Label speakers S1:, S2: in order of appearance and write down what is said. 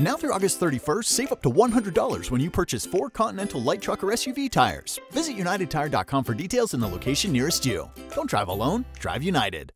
S1: Now through August 31st, save up to $100 when you purchase four Continental light truck or SUV tires. Visit UnitedTire.com for details and the location nearest you. Don't drive alone, drive United.